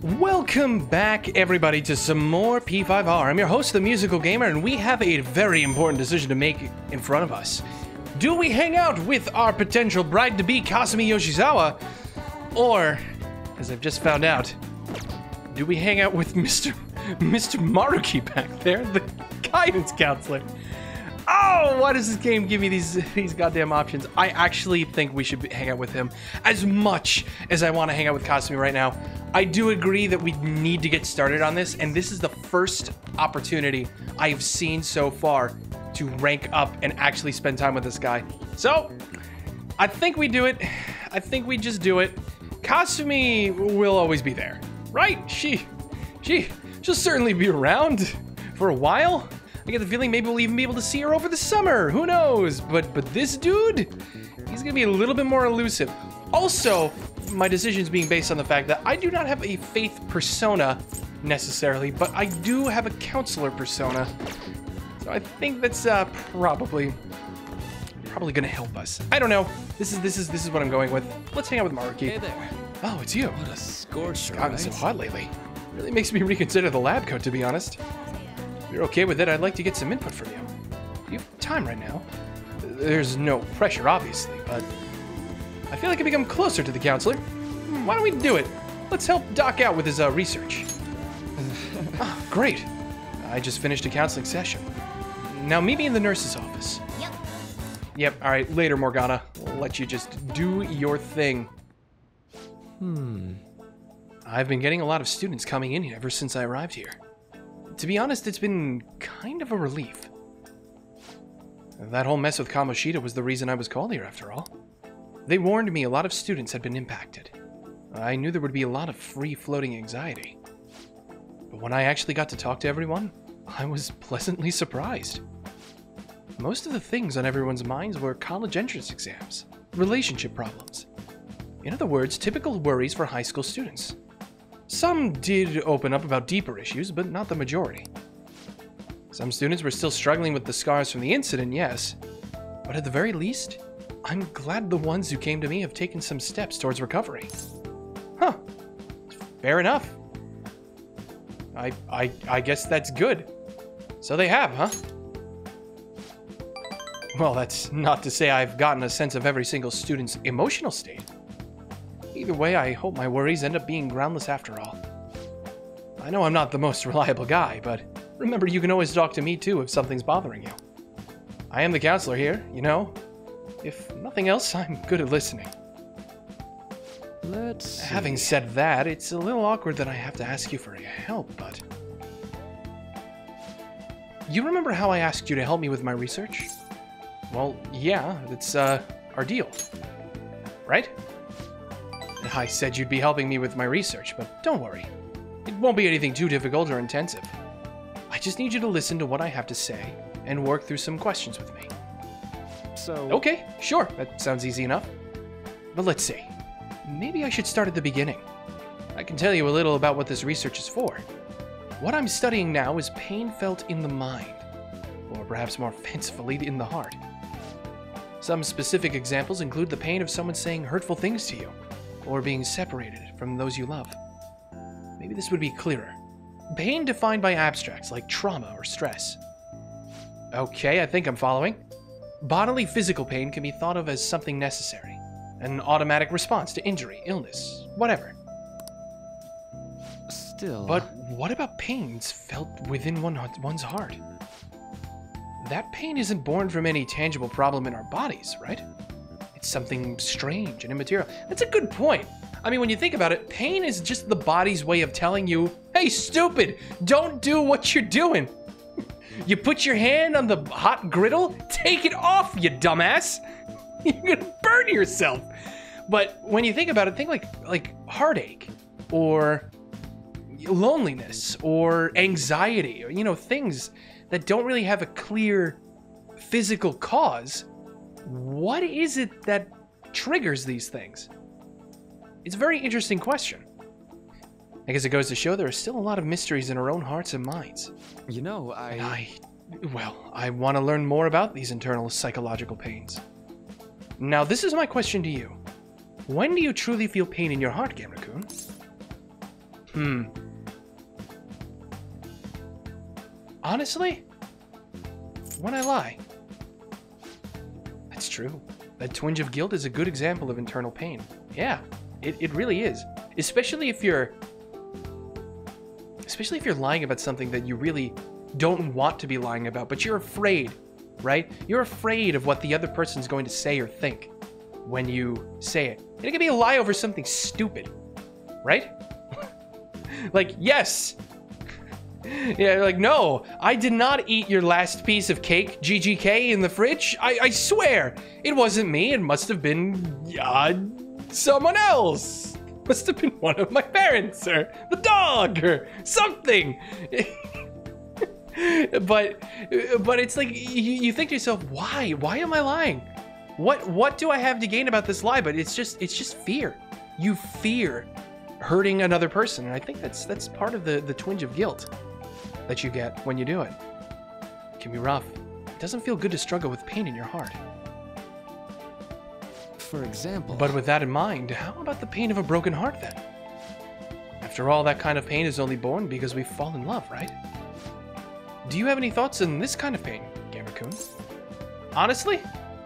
Welcome back, everybody, to some more P5R. I'm your host, the Musical Gamer, and we have a very important decision to make in front of us. Do we hang out with our potential bride-to-be Kasumi Yoshizawa, or, as I've just found out, do we hang out with Mr. Mr. Maruki back there, the guidance counselor? Oh, why does this game give me these these goddamn options? I actually think we should hang out with him as much as I want to hang out with Kasumi right now. I do agree that we need to get started on this, and this is the first opportunity I've seen so far to rank up and actually spend time with this guy. So, I think we do it. I think we just do it. Kasumi will always be there, right? She, she, she'll certainly be around for a while. I get the feeling maybe we'll even be able to see her over the summer. Who knows? But but this dude, he's gonna be a little bit more elusive. Also, my decisions being based on the fact that I do not have a faith persona necessarily, but I do have a counselor persona. So I think that's uh, probably probably gonna help us. I don't know. This is this is this is what I'm going with. Let's hang out with Maruki. Hey there. Oh, it's you. What a scorcher, Gotten right? so hot lately. Really makes me reconsider the lab coat, to be honest. If you're okay with it, I'd like to get some input from you. Do you have time right now? There's no pressure, obviously, but I feel like I've become closer to the counselor. Why don't we do it? Let's help Doc out with his uh, research. oh, great. I just finished a counseling session. Now meet me in the nurse's office. Yep. Yep, alright, later, Morgana. We'll let you just do your thing. Hmm. I've been getting a lot of students coming in ever since I arrived here. To be honest, it's been kind of a relief. That whole mess with Kamoshida was the reason I was called here, after all. They warned me a lot of students had been impacted. I knew there would be a lot of free-floating anxiety. But when I actually got to talk to everyone, I was pleasantly surprised. Most of the things on everyone's minds were college entrance exams, relationship problems. In other words, typical worries for high school students. Some did open up about deeper issues, but not the majority. Some students were still struggling with the scars from the incident, yes, but at the very least, I'm glad the ones who came to me have taken some steps towards recovery. Huh. Fair enough. I I I guess that's good. So they have, huh? Well, that's not to say I've gotten a sense of every single student's emotional state. Either way, I hope my worries end up being groundless after all. I know I'm not the most reliable guy, but remember you can always talk to me too if something's bothering you. I am the counselor here, you know. If nothing else, I'm good at listening. Let's see. Having said that, it's a little awkward that I have to ask you for your help, but. You remember how I asked you to help me with my research? Well, yeah, it's, uh, our deal. Right? I said you'd be helping me with my research, but don't worry. It won't be anything too difficult or intensive. I just need you to listen to what I have to say and work through some questions with me. So Okay, sure, that sounds easy enough. But let's see. Maybe I should start at the beginning. I can tell you a little about what this research is for. What I'm studying now is pain felt in the mind, or perhaps more fancifully, in the heart. Some specific examples include the pain of someone saying hurtful things to you, or being separated from those you love. Maybe this would be clearer. Pain defined by abstracts like trauma or stress. Okay, I think I'm following. Bodily physical pain can be thought of as something necessary, an automatic response to injury, illness, whatever. still. But what about pains felt within one, one's heart? That pain isn't born from any tangible problem in our bodies, right? It's something strange and immaterial. That's a good point. I mean, when you think about it, pain is just the body's way of telling you, hey, stupid, don't do what you're doing. You put your hand on the hot griddle, take it off, you dumbass. You're gonna burn yourself. But when you think about it, think like like heartache or loneliness or anxiety or you know things that don't really have a clear physical cause. What is it that triggers these things? It's a very interesting question. I guess it goes to show there are still a lot of mysteries in our own hearts and minds. you know, I. And I, well, I want to learn more about these internal psychological pains. Now, this is my question to you. When do you truly feel pain in your heart, Gamer-kun? Hmm. Honestly, when I lie, that's true. That twinge of guilt is a good example of internal pain. Yeah, it, it really is. Especially if you're. Especially if you're lying about something that you really don't want to be lying about, but you're afraid, right? You're afraid of what the other person's going to say or think when you say it. And it can be a lie over something stupid, right? like, yes. Yeah, like, no, I did not eat your last piece of cake, GGK, in the fridge. I, I swear, it wasn't me. It must have been, uh, someone else. Must have been one of my parents, or the dog, or something. but, but it's like, you, you think to yourself, why? Why am I lying? What, what do I have to gain about this lie? But it's just, it's just fear. You fear hurting another person. And I think that's, that's part of the, the twinge of guilt that you get when you do it. It can be rough. It doesn't feel good to struggle with pain in your heart. For example. But with that in mind, how about the pain of a broken heart then? After all, that kind of pain is only born because we fall in love, right? Do you have any thoughts on this kind of pain, Gamer-kun? Honestly,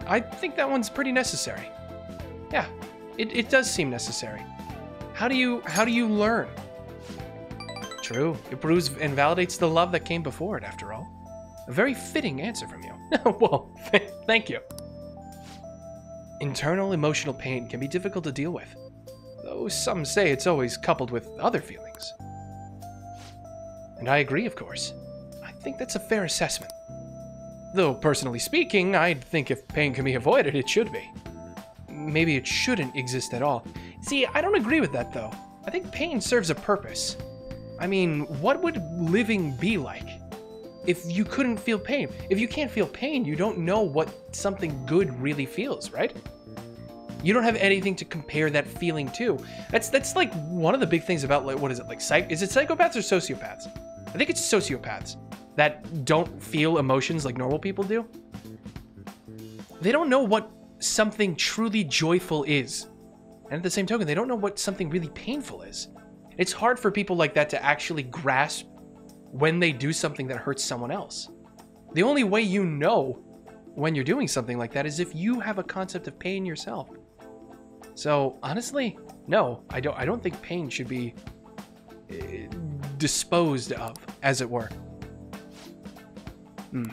I think that one's pretty necessary. Yeah, it, it does seem necessary. How do you how do you learn? True, it proves and validates the love that came before it, after all. A very fitting answer from you. well, th- thank you. Internal emotional pain can be difficult to deal with, though some say it's always coupled with other feelings. And I agree, of course. I think that's a fair assessment. Though, personally speaking, I'd think if pain can be avoided, it should be. Maybe it shouldn't exist at all. See, I don't agree with that, though. I think pain serves a purpose. I mean, what would living be like if you couldn't feel pain? If you can't feel pain, you don't know what something good really feels, right? You don't have anything to compare that feeling to. That's that's like one of the big things about like what is it like psych? Is it psychopaths or sociopaths? I think it's sociopaths that don't feel emotions like normal people do. They don't know what something truly joyful is. And at the same token, they don't know what something really painful is. It's hard for people like that to actually grasp when they do something that hurts someone else. The only way you know when you're doing something like that is if you have a concept of pain yourself. So, honestly, no, I don't I don't think pain should be uh, disposed of, as it were. Hmm.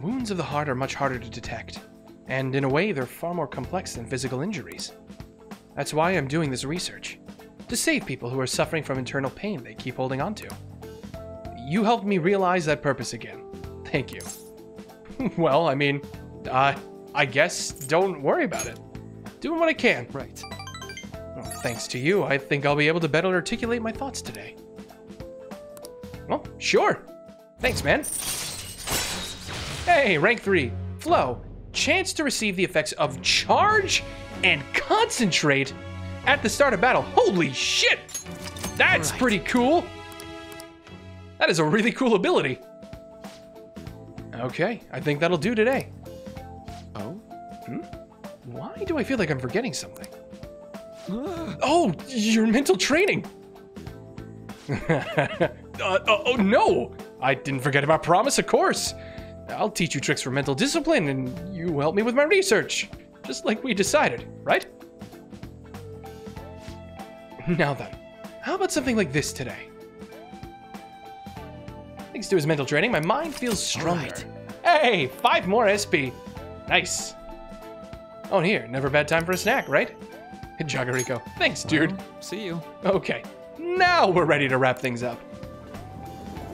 Wounds of the heart are much harder to detect, and in a way, they're far more complex than physical injuries. That's why I'm doing this research to save people who are suffering from internal pain they keep holding on to. You helped me realize that purpose again. Thank you. well, I mean, uh, I guess don't worry about it. Doing what I can. Right. Well, thanks to you, I think I'll be able to better articulate my thoughts today. Well, sure. Thanks, man. Hey, rank 3. Flow. Chance to receive the effects of charge and concentrate at the start of battle. Holy shit! That's Right. pretty cool. That is a really cool ability. Okay, I think that'll do today. Oh? Hmm? Why do I feel like I'm forgetting something? Oh, your mental training. uh, oh, oh, no, I didn't forget about promise, of course. I'll teach you tricks for mental discipline, and you help me with my research, just like we decided, right? Now then, how about something like this today? Thanks to his mental training, my mind feels stronger. right. Hey, five more SP. Nice. Oh, and here, never a bad time for a snack, right? Jagarico. Thanks, dude. Well, see you. Okay, now we're ready to wrap things up.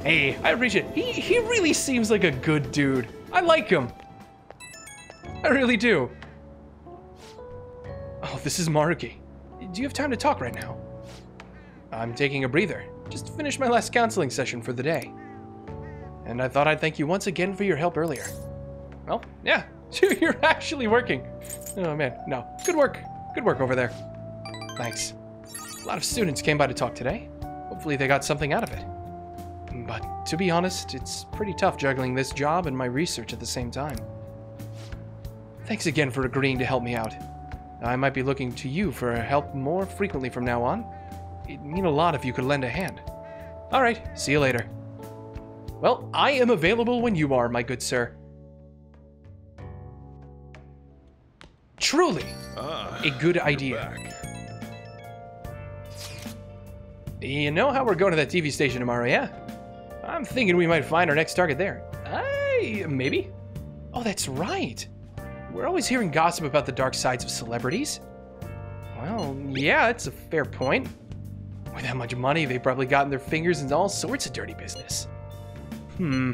Hey, I appreciate it. He, he really seems like a good dude. I like him. I really do. Oh, this is Maruki. Do you have time to talk right now? I'm taking a breather. Just finished my last counseling session for the day. And I thought I'd thank you once again for your help earlier. Well, yeah, you're actually working. Oh man, no. Good work. Good work over there. Thanks. A lot of students came by to talk today. Hopefully they got something out of it. But to be honest, it's pretty tough juggling this job and my research at the same time. Thanks again for agreeing to help me out. I might be looking to you for help more frequently from now on. It'd mean a lot if you could lend a hand. All right, see you later. Well, I am available when you are, my good sir. Truly, ah, a good idea. You know how we're going to that TV station tomorrow, yeah? I'm thinking we might find our next target there. I maybe. Oh, that's right. We're always hearing gossip about the dark sides of celebrities. Well, yeah, that's a fair point. With that much money, they've probably gotten their fingers into all sorts of dirty business. Hmm.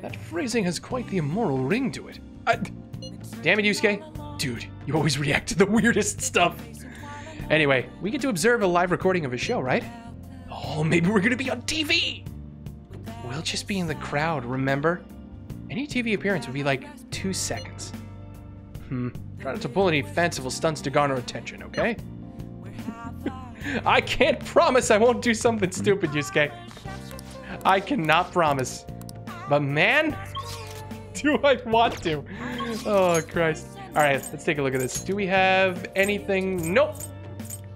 That phrasing has quite the immoral ring to it. Uh, damn it, Yusuke. Dude, you always react to the weirdest stuff. Anyway, we get to observe a live recording of a show, right? Oh, maybe we're gonna be on TV! We'll just be in the crowd, remember? Any TV appearance would be like two seconds. Hmm. Try not to pull any fanciful stunts to garner attention, okay? I can't promise I won't do something stupid, Yusuke. I cannot promise. But man, do I want to? Oh, Christ. All right, let's take a look at this. Do we have anything? Nope.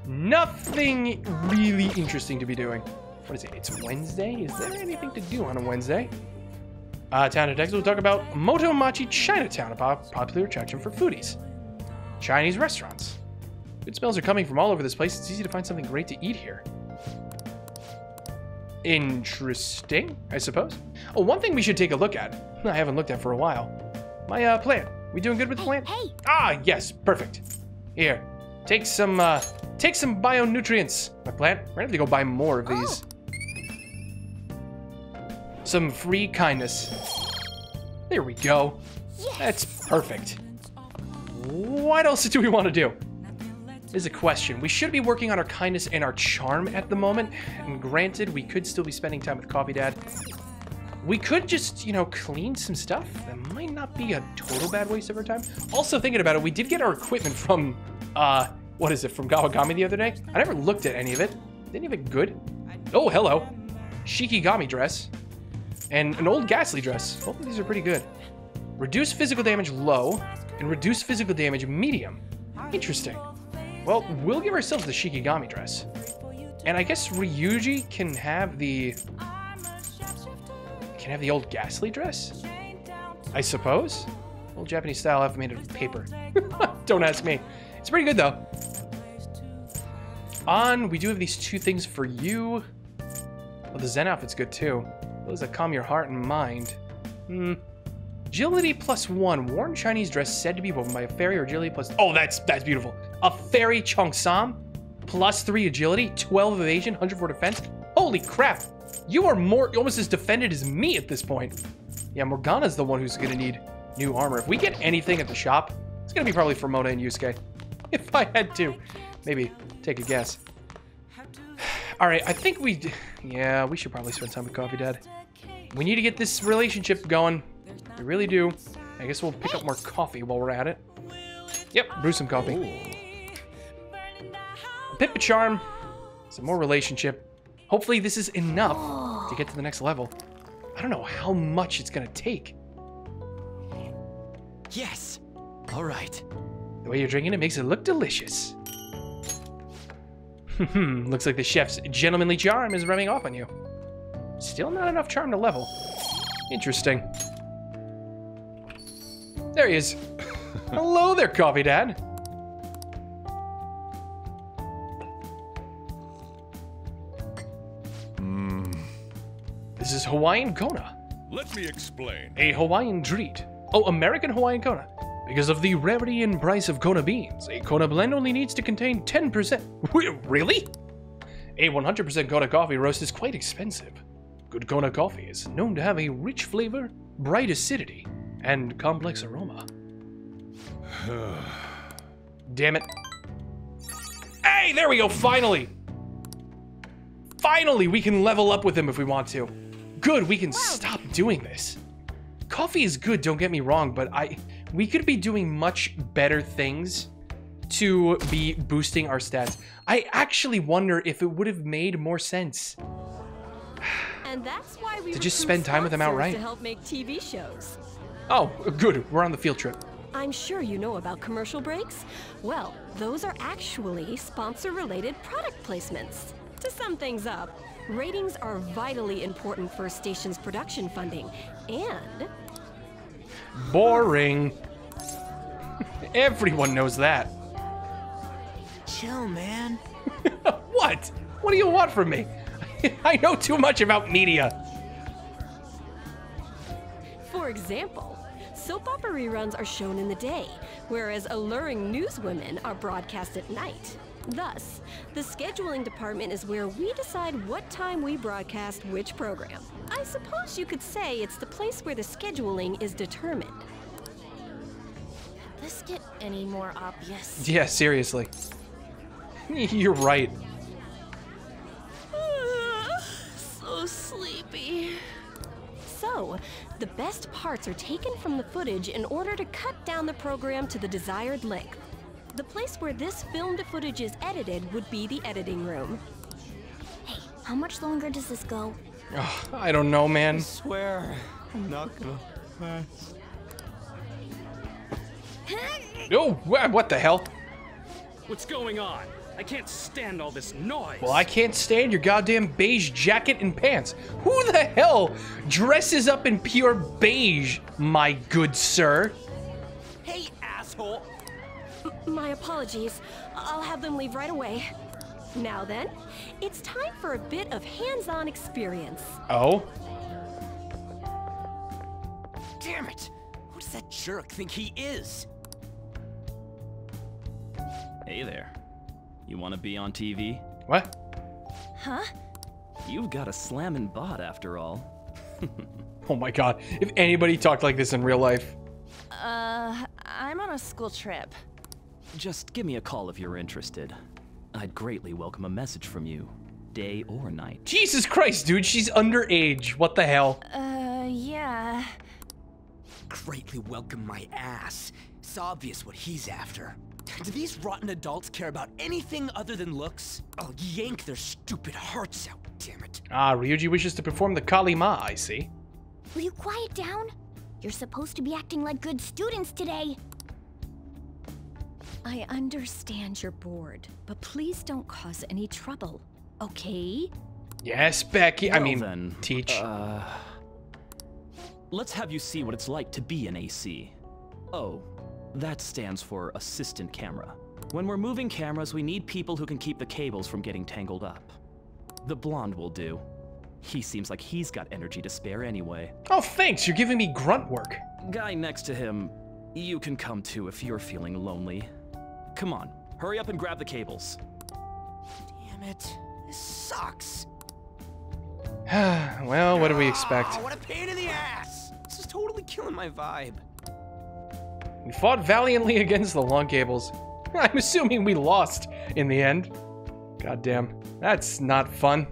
Nothing really interesting to be doing. What is it? It's Wednesday? Is there anything to do on a Wednesday? Uh, Town Detective will talk about Motomachi Chinatown, a pop- popular attraction for foodies. Chinese restaurants. Good smells are coming from all over this place. It's easy to find something great to eat here. Interesting, I suppose. Oh, one thing we should take a look at. I haven't looked at for a while. My uh, plant. We doing good with the plant? Hey, Ah, yes, perfect. Here, take some, uh, take some bio nutrients. My plant. We're gonna have to go buy more of these. Some free kindness. There we go. That's perfect. What else do we want to do? Is a question. We should be working on our kindness and our charm at the moment. And granted, we could still be spending time with Coffee Dad. We could just, you know, clean some stuff. That might not be a total bad waste of our time. Also, thinking about it, we did get our equipment from, uh, what is it, from Gawagami the other day? I never looked at any of it. Any of it good? Oh, hello. Shikigami dress. And an old Ghastly dress. Both of these are pretty good. Reduce physical damage low, and reduce physical damage medium. Interesting. Well, we'll give ourselves the Shikigami dress. And I guess Ryuji can have the... Can have the old Ghastly dress? I suppose? Old Japanese style I've made of paper. Don't ask me. It's pretty good though. On, we do have these two things for you. Well, the Zen outfit's good too. Those that calm your heart and mind. Hmm. Agility plus one. Worn Chinese dress said to be woven by a fairy or agility plus. Oh, that's that's beautiful. A fairy Cheongsam plus three agility, 12 evasion, 104 defense. Holy crap! You are more almost as defended as me at this point. Yeah, Morgana's the one who's gonna need new armor. If we get anything at the shop, it's gonna be probably for Mona and Yusuke. If I had to, maybe take a guess. All right, I think we. Yeah, we should probably spend time with Coffee Dad. We need to get this relationship going. We really do. I guess we'll pick up more coffee while we're at it. Yep, brew some coffee. Pip a charm. Some more relationship. Hopefully this is enough to get to the next level. I don't know how much it's gonna take. Yes. All right. The way you're drinking it makes it look delicious. Hmm, Looks like the chef's gentlemanly charm is rubbing off on you. Still not enough charm to level. Interesting. There he is. Hello there, Coffee Dad. This is Hawaiian Kona, Let me explain. a Hawaiian treat. Oh, American Hawaiian Kona. Because of the rarity and price of Kona beans, a Kona blend only needs to contain 10%. Wait, really? A 100% Kona coffee roast is quite expensive. Good Kona coffee is known to have a rich flavor, bright acidity, and complex aroma. Damn it. Hey, there we go, finally! Finally, we can level up with him if we want to. Good, we can stop doing this. Coffee is good, don't get me wrong, but I we could be doing much better things to be boosting our stats. I actually wonder if it would have made more sense. and that's why we To just spend time with them outright. to help make TV shows. Oh, good, we're on the field trip. I'm sure you know about commercial breaks. Well, those are actually sponsor-related product placements. To sum things up, ratings are vitally important for a station's production funding, and Boring. Everyone knows that. Chill, man. what? What do you want from me? I know too much about media. For example, soap opera reruns are shown in the day, whereas alluring newswomen are broadcast at night. Thus, the scheduling department is where we decide what time we broadcast which program. I suppose you could say it's the place where the scheduling is determined. This get any more obvious? Yeah, seriously. You're right. so sleepy. So, the best parts are taken from the footage in order to cut down the program to the desired length. The place where this filmed footage is edited would be the editing room. Hey, how much longer does this go? Ugh, I don't know, man. I Swear, I'm not gonna pass. Oh, what the hell? What's going on? I can't stand all this noise. Well, I can't stand your goddamn beige jacket and pants. Who the hell dresses up in pure beige, my good sir? Hey, asshole! My apologies. I'll have them leave right away. Now then, it's time for a bit of hands-on experience. Oh? Damn it! Who does that jerk think he is? Hey there. You want to be on TV? What? Huh? You've got a slammin' bot after all. Oh my god. If anybody talked like this in real life. Uh, I'm on a school trip. Just give me a call if you're interested. I'd greatly welcome a message from you, day or night. Jesus Christ, dude, she's underage. What the hell? Uh, yeah. Greatly welcome my ass. It's obvious what he's after. Do these rotten adults care about anything other than looks? I'll yank their stupid hearts out, damn it. Ah, Ryuji wishes to perform the Kali Ma, I see. Will you quiet down? You're supposed to be acting like good students today. I understand you're bored, but please don't cause any trouble, okay? Yes, Becky. I mean, then, teach. Uh, let's have you see what it's like to be an AC. Oh, that stands for assistant camera. When we're moving cameras, we need people who can keep the cables from getting tangled up. The blonde will do. He seems like he's got energy to spare anyway. oh, thanks. You're giving me grunt work. Guy next to him, you can come too if you're feeling lonely. Come on, hurry up and grab the cables. Damn it. This sucks. well, what do we expect? Ah, what a pain in the ass! This is totally killing my vibe. We fought valiantly against the long cables. I'm assuming we lost in the end. Goddamn, that's not fun.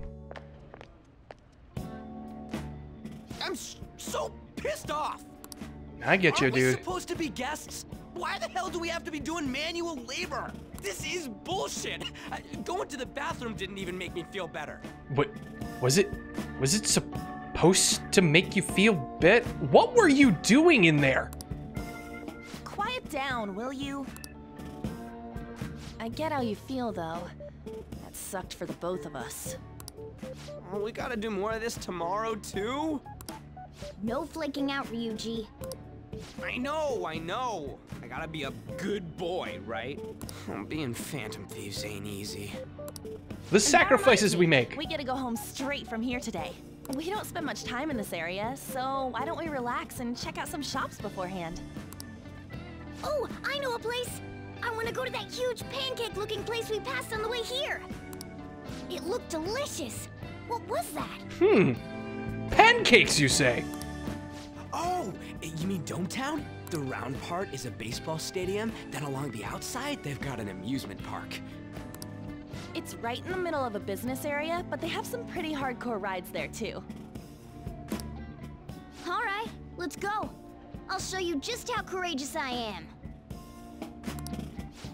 I get you, Aren't we dude. supposed to be guests? Why the hell do we have to be doing manual labor? This is bullshit. I- Going to the bathroom didn't even make me feel better. What was it? Was it supposed to make you feel bit? What were you doing in there? Quiet down, will you? I get how you feel, though. That sucked for the both of us. Oh, we gotta do more of this tomorrow, too? No flaking out, Ryuji. I know, I know. I gotta be a good boy, right? Oh, being Phantom Thieves ain't easy. The sacrifices we make. We gotta go home straight from here today. We don't spend much time in this area, so why don't we relax and check out some shops beforehand? Oh, I know a place. I want to go to that huge pancake-looking place we passed on the way here. It looked delicious. What was that? Hmm. Pancakes, you say? Oh, eh, you mean Dome Town? The round part is a baseball stadium, then along the outside, they've got an amusement park. It's right in the middle of a business area, but they have some pretty hardcore rides there too. All right, let's go. I'll show you just how courageous I am.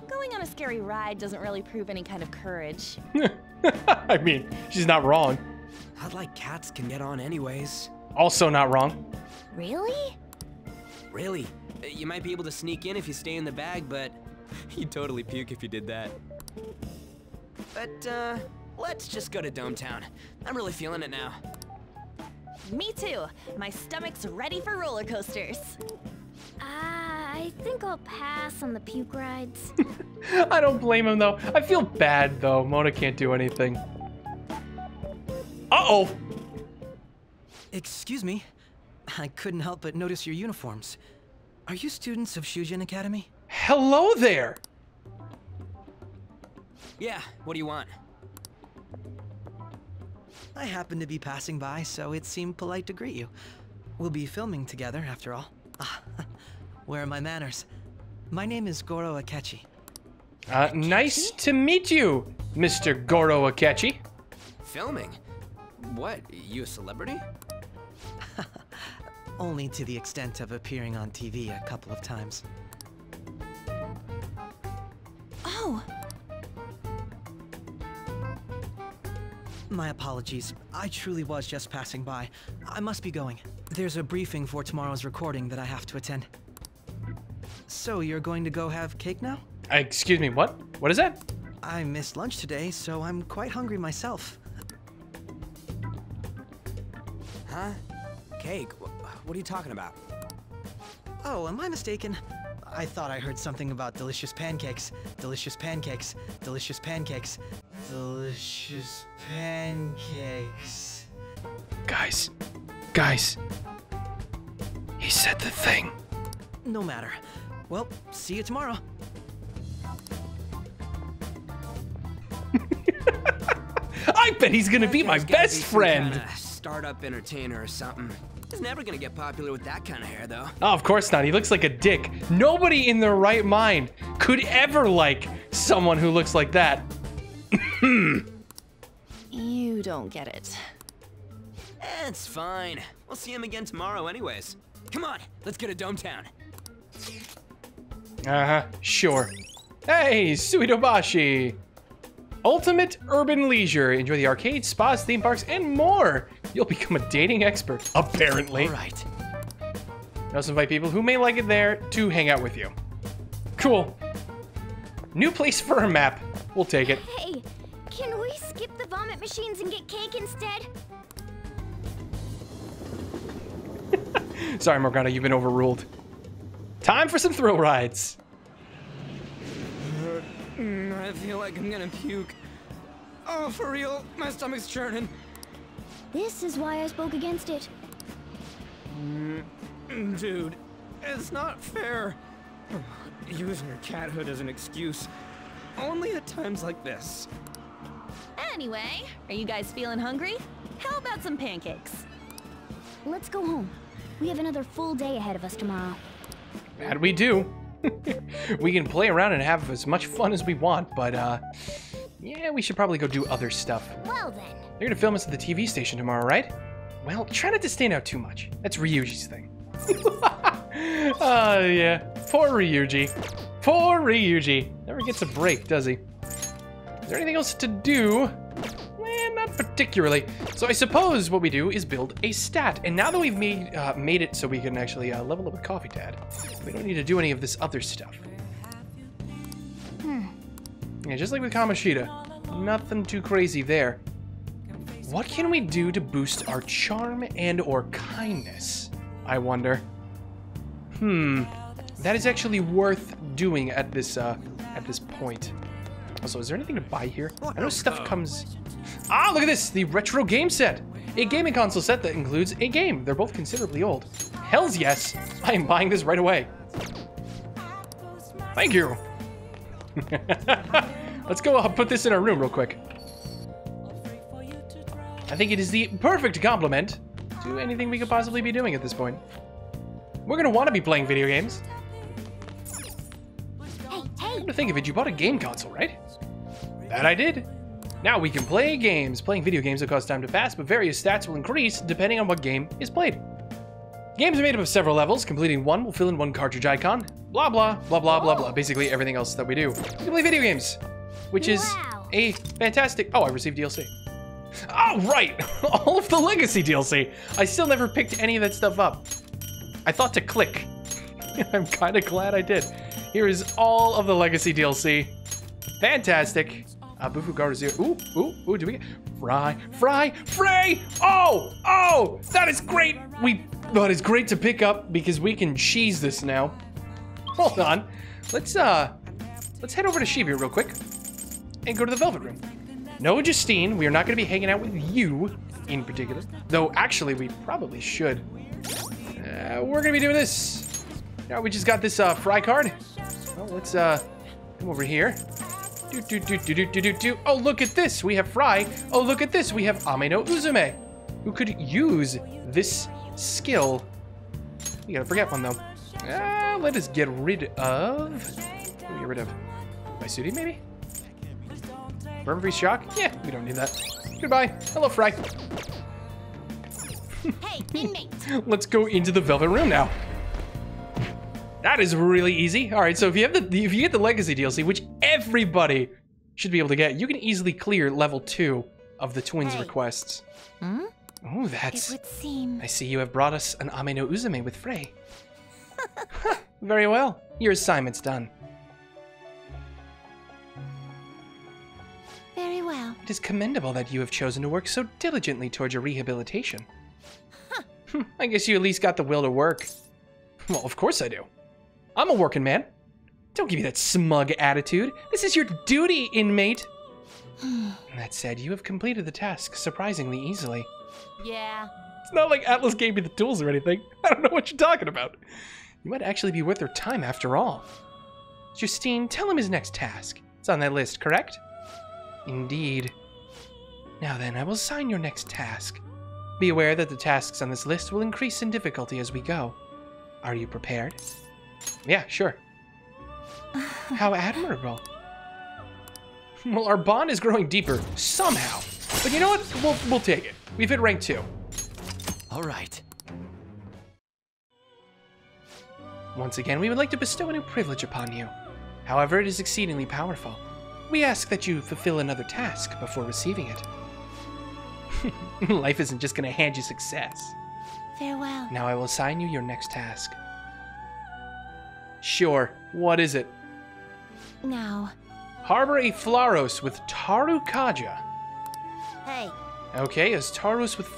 Going on a scary ride doesn't really prove any kind of courage. I mean, she's not wrong. I'd like cats can get on anyways. Also not wrong. Really? Really? You might be able to sneak in if you stay in the bag, but you'd totally puke if you did that. But, uh, let's just go to Dome Town. I'm really feeling it now. Me too. My stomach's ready for roller coasters. Ah, I think I'll pass on the puke rides. I don't blame him though. I feel bad though. Mona can't do anything. Uh-oh. Excuse me. I couldn't help but notice your uniforms. Are you students of Shujin Academy? Hello there. Yeah, what do you want? I happened to be passing by, so it seemed polite to greet you. We'll be filming together, after all. Ah, where are my manners? My name is Goro Akechi. Uh, nice to meet you, Mr. Goro Akechi. Filming? What, you a celebrity? Only to the extent of appearing on TV a couple of times. Oh, My apologies. I truly was just passing by. I must be going. There's a briefing for tomorrow's recording that I have to attend. So, you're going to go have cake now? Uh, excuse me, what? What is that? I missed lunch today, so I'm quite hungry myself. Huh? Cake? What are you talking about? Oh, am I mistaken? I thought I heard something about delicious pancakes. Delicious pancakes. Delicious pancakes. Delicious pancakes. Guys. Guys. He said the thing. No matter. Well, see you tomorrow. I bet he's gonna be my Guy's best be some friend. Kinda Startup entertainer or something. He's never gonna get popular with that kind of hair, though. Oh, of course not. He looks like a dick. Nobody in their right mind could ever like someone who looks like that. you don't get it. It's fine. We'll see him again tomorrow, anyways. Come on, let's go to Dome Town. Uh huh. Sure. Hey, Suidobashi. Ultimate urban leisure. Enjoy the arcades, spas, theme parks, and more. You'll become a dating expert, apparently. All right. You also invite people who may like it there to hang out with you. Cool. New place for a map. We'll take it. Hey, can we skip the vomit machines and get cake instead? Sorry, Morgana, you've been overruled. Time for some thrill rides. Mm, I feel like I'm gonna puke. Oh, for real? My stomach's churning. This is why I spoke against it. Dude, it's not fair. Using your cathood as an excuse. Only at times like this. Anyway, are you guys feeling hungry? How about some pancakes? Let's go home. We have another full day ahead of us tomorrow. That we do. we can play around and have as much fun as we want, but uh, yeah, we should probably go do other stuff. Well then. They're gonna film us at the TV station tomorrow, right? Well, try not to stand out too much. That's Ryuji's thing. Oh, yeah. Poor Ryuji. Poor Ryuji. Never gets a break, does he? Is there anything else to do? Eh, not particularly. So I suppose what we do is build a stat. And now that we've made uh, made it so we can actually uh, level up with Coffee Dad, we don't need to do any of this other stuff. Yeah, just like with Kamoshida. Nothing too crazy there. What can we do to boost our charm and or kindness? I wonder. Hmm. That is actually worth doing at this uh at this point. Also, is there anything to buy here? I know stuff comes Ah, look at this! The retro game set! A gaming console set that includes a game. They're both considerably old. Hells yes! I am buying this right away. Thank you! Let's go uh, put this in our room real quick. I think it is the perfect complement to anything we could possibly be doing at this point. We're gonna want to be playing video games. Hey, hey! Come to think of it, you bought a game console, right? That I did. Now we can play games. Playing video games will cause time to pass, but various stats will increase depending on what game is played. Games are made up of several levels. Completing one will fill in one cartridge icon. Blah, blah, blah, blah, blah, blah. Basically everything else that we do. Can play video games, which is Wow. a fantastic... Oh, I received DLC. Oh, right! All of the Legacy DLC. I still never picked any of that stuff up. I thought to click. I'm kind of glad I did. Here is all of the Legacy DLC. Fantastic. Uh, Bufu Garazir. Ooh, ooh, ooh, do we get... Frei, Frei, Frei! Oh, oh, that is great. We, that is great to pick up because we can cheese this now. Hold on. Let's, uh, let's head over to Shibuya real quick and go to the Velvet Room. No, Justine, we are not going to be hanging out with you in particular. Though, actually, we probably should. Uh, we're going to be doing this. Now, we just got this uh, Frei card. Well, let's uh, come over here. Do, do, do, do, do, do, do. Oh, look at this. We have Frei. Oh, look at this. We have Ameno Uzume, who could use this skill. You gotta forget one, though. Uh, let us get rid of... Get rid of? Maisuri, maybe? Burn Free Shock? Yeah, we don't need that. Goodbye. Hello, Frei. Hey, inmate. Let's go into the Velvet Room now. That is really easy. All right, so if you have the if you get the Legacy DLC, which everybody should be able to get, you can easily clear level two of the twins Hey. requests. Hmm? Oh, It that's. would seem. I see you have brought us an Ameno Uzume with Frei. Very well. Your assignment's done. Very well. It is commendable that you have chosen to work so diligently towards your rehabilitation. Hmm, I guess you at least got the will to work. Well, of course I do. I'm a working man. Don't give me that smug attitude. This is your duty, inmate. that said, you have completed the task surprisingly easily. Yeah. It's not like Atlus gave me the tools or anything. I don't know what you're talking about. You might actually be worth their time after all. Justine, tell him his next task. It's on that list, correct? Indeed. Now then, I will assign your next task. Be aware that the tasks on this list will increase in difficulty as we go. Are you prepared? Yeah, sure. How admirable. Well, our bond is growing deeper somehow. But you know what? We'll, we'll take it. We've hit rank two. All right. Once again, we would like to bestow a new privilege upon you. However, it is exceedingly powerful. We ask that you fulfill another task before receiving it. Life isn't just going to hand you success. Farewell. Now I will assign you your next task. Sure, what is it? Now. Harbor a Flauros with Tarukaja. Hey. Okay, is Taros with.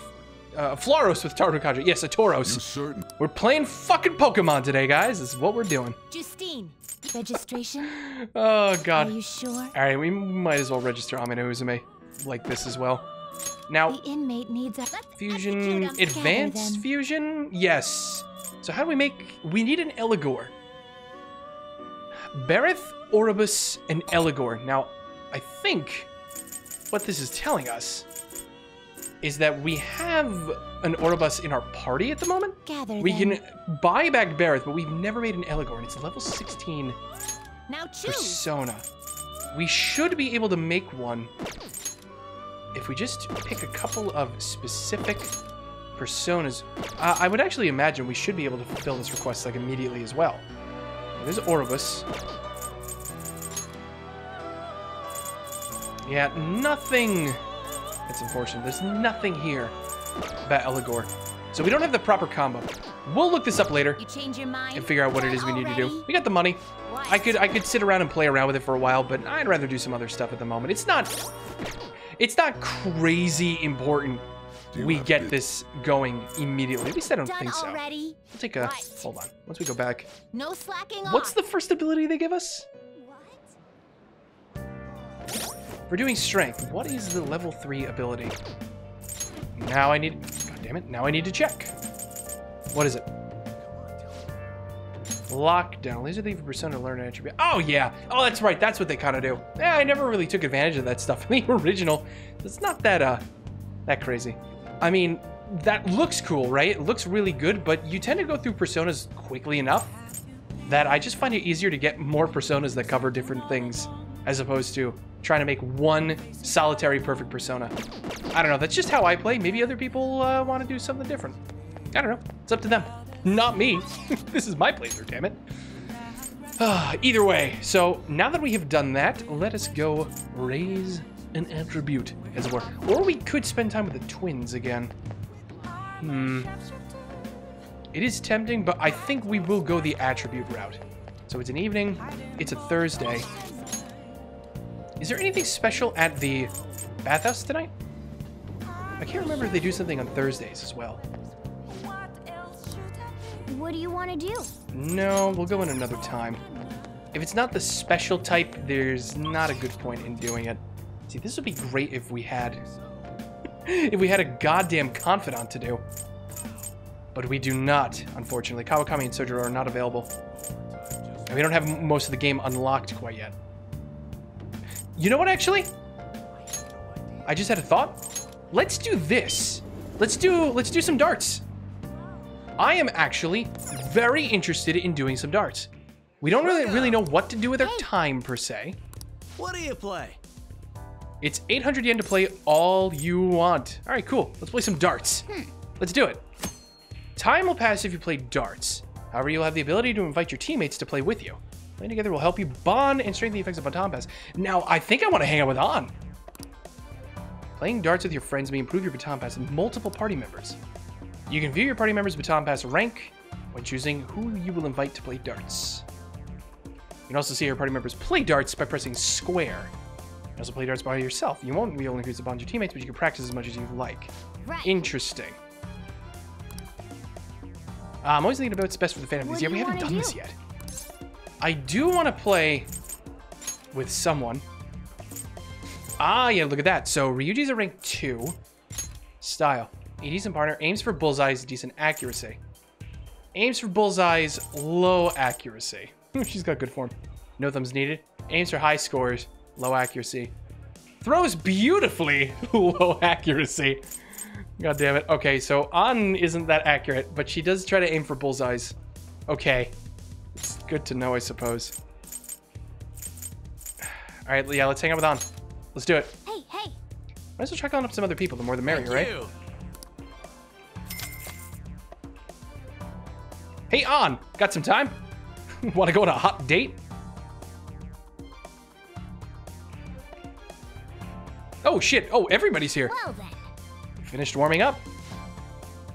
Uh, Flauros with Tarukaja. Yes, a Tauros. certain? We're playing fucking Pokemon today, guys. This is what we're doing. Justine. Registration? Oh, God. Are you sure? All right, we might as well register Ameno Uzume like this as well. Now, The inmate needs a fusion, execute 'em together, advanced fusion, yes. So how do we make? We need an Eligor. Berith, Orobas, and Eligor. Now, I think what this is telling us is that we have an Orobas in our party at the moment. Gather We them. can buy back Berith, but we've never made an Eligor, and it's a level 16 Now choose. persona. We should be able to make one if we just pick a couple of specific personas. Uh, I would actually imagine we should be able to fulfill this request like immediately as well. There's Orobas. Yeah, nothing. It's unfortunate. There's nothing here about Eligor. So we don't have the proper combo. We'll look this up later You change your mind? and figure out what it is we need to do. We got the money. What? I could I could sit around and play around with it for a while, but I'd rather do some other stuff at the moment. It's not it's not crazy important we get been- this going immediately. At least I don't Done think so. already? We'll take a Right. hold on. Once we go back. No slacking What's off. the first ability they give us? For doing strength, what is the level 3 ability? Now I need God damn it, now I need to check. What is it? Lockdown. Laser a persona learn attribute. Oh yeah. Oh that's right, that's what they kinda do. Yeah, I never really took advantage of that stuff in the original. It's not that uh that crazy. I mean, that looks cool, right? It looks really good, but you tend to go through personas quickly enough that I just find it easier to get more personas that cover different things as opposed to trying to make one solitary perfect persona. I don't know. That's just how I play. Maybe other people uh, want to do something different. I don't know. It's up to them. Not me. this is my playthrough, damn it. Either way, so now that we have done that, let us go raise an attribute, as it were. Or we could spend time with the twins again. Hmm. It is tempting, but I think we will go the attribute route. So it's an evening. It's a Thursday. Is there anything special at the bathhouse tonight? I can't remember if they do something on Thursdays as well. What do you want to do? No, we'll go in another time. If it's not the special type, there's not a good point in doing it. See, this would be great if we had... if we had a goddamn confidant to do. But we do not, unfortunately. Kawakami and Sojiro are not available. And we don't have most of the game unlocked quite yet. You know what, actually? I just had a thought. Let's do this. Let's do let's do some darts. I am actually very interested in doing some darts. We don't really really know what to do with our time per se. What do you play? It's 800 yen to play all you want. All right, cool. Let's play some darts. Hmm. Let's do it. Time will pass if you play darts. However, you'll have the ability to invite your teammates to play with you. Playing together will help you bond and strengthen the effects of baton pass. Now, I think I want to hang out with Ann. Playing darts with your friends may improve your baton pass and multiple party members. You can view your party members' baton pass rank when choosing who you will invite to play darts. You can also see your party members play darts by pressing square. You can also play darts by yourself. You won't be able to increase the bond your teammates, but you can practice as much as you like. Right. Interesting. Uh, I'm always thinking about what's best for the fan of these. Yeah, we haven't done this yet. I do want to play with someone. Ah, yeah, look at that. So Ryuji's a rank 2. Style. A decent partner. Aims for bullseyes, decent accuracy. Aims for bullseyes, low accuracy. She's got good form. No thumbs needed. Aims for high scores, low accuracy. Throws beautifully, low accuracy. God damn it. Okay, so Ann isn't that accurate, but she does try to aim for bullseyes. Okay. It's good to know, I suppose. All right, yeah, let's hang out with Ann. Let's do it. Hey, hey. Might as well try calling up some other people. The more the merrier, right? You. Hey, Ann. Got some time? Want to go on a hot date? Oh, shit. Oh, everybody's here. Well then. Finished warming up.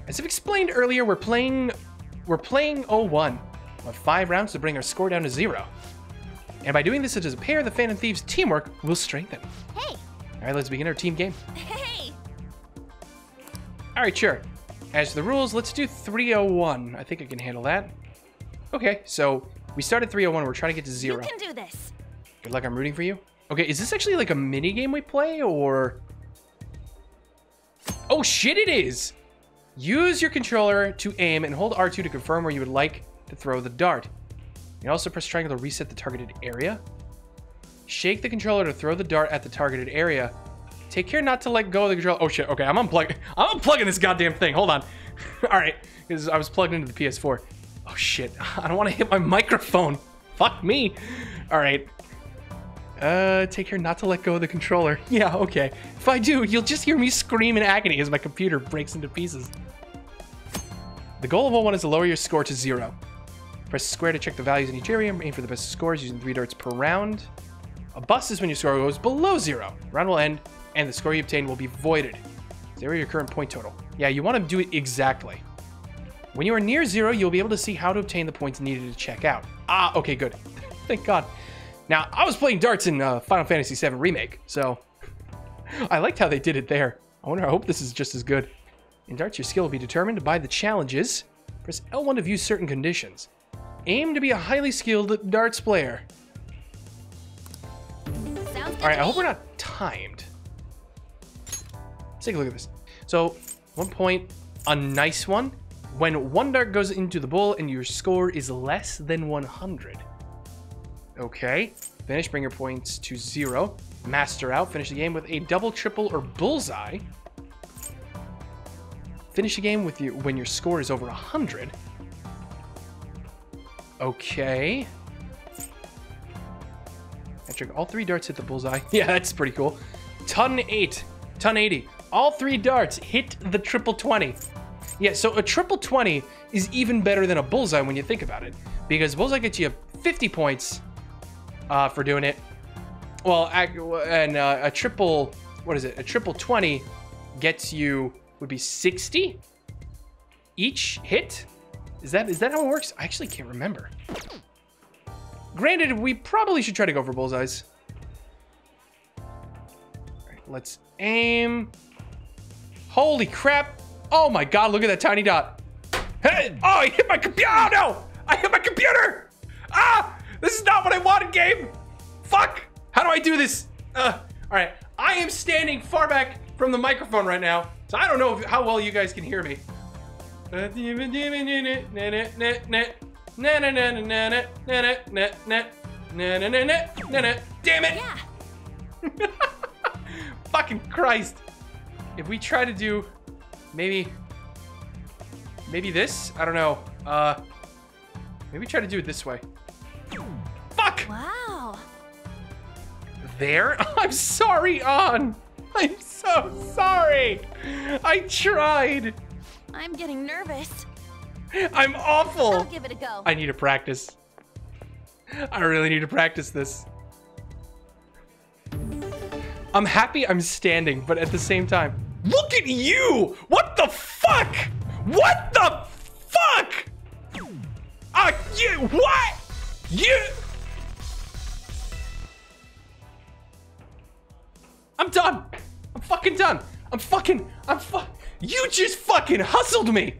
As I've explained earlier, we're playing... We're playing 01. We'll five rounds to bring our score down to zero. And by doing this as a pair, the Phantom Thieves' teamwork will strengthen. Hey. All right, let's begin our team game. Hey. All right, sure. As the rules, let's do 301. I think I can handle that. Okay, so we started 301. We're trying to get to zero. You can do this. Good luck. I'm rooting for you. Okay, is this actually like a mini game we play or? Oh shit! It is. Use your controller to aim and hold R2 to confirm where you would like to throw the dart. You can also press triangle to reset the targeted area. Shake the controller to throw the dart at the targeted area. Take care not to let go of the controller. Oh shit! Okay, I'm unplugging. I'm unplugging this goddamn thing. Hold on. All right, because I was plugged into the PS4. Oh shit! I don't want to hit my microphone. Fuck me. All right. Uh, take care not to let go of the controller. Yeah, okay. If I do, you'll just hear me scream in agony as my computer breaks into pieces. The goal of 01 is to lower your score to zero. Press square to check the values in each area aim for the best scores using three darts per round. A bust is when your score goes below zero. Round will end, and the score you obtain will be voided. Zero your current point total. Yeah, you want to do it exactly. When you are near zero, you'll be able to see how to obtain the points needed to check out. Ah, okay, good. Thank God. Now, I was playing darts in uh, Final Fantasy VII Remake, so I liked how they did it there. I wonder, I hope this is just as good. In darts, your skill will be determined by the challenges. Press L1 to view certain conditions. Aim to be a highly skilled darts player. All right, I hope we're not timed. Let's take a look at this. So, one point, a nice one. When one dart goes into the bull and your score is less than 100. Okay. Finish, bring your points to zero. Master out. Finish the game with a double, triple, or bullseye. Finish the game with you when your score is over 100. Okay. Hat trick, all three darts hit the bullseye. Yeah, that's pretty cool. Ton 8, ton 80. All three darts hit the triple 20. Yeah, so a triple 20 is even better than a bullseye when you think about it. Because bullseye gets you 50 points uh, for doing it. Well, and uh, a triple, what is it? A triple 20 gets you, would be 60 each hit. Is that is that how it works? I actually can't remember. Granted, we probably should try to go for bullseyes. Alright, let's aim. Holy crap. Oh my god, look at that tiny dot. Hey! Oh, I hit my computer! Oh no! I hit my computer! Ah! This is not what I wanted, game! Fuck! How do I do this? Uh, alright. I am standing far back from the microphone right now, so I don't know if, how well you guys can hear me. Damn it! Fucking Christ. If we try to do maybe maybe this? I don't know. Uh maybe try to do it this way. Fuck! Wow. There? I'm sorry, Ann. I'm so sorry. I tried. I'm getting nervous. I'm awful. I'll give it a go. I need to practice. I really need to practice this. I'm happy I'm standing, but at the same time, look at you! What the fuck? What the fuck? Ah, you, what? You. I'm done. I'm fucking done. I'm fucking, I'm fu- You just fucking hustled me.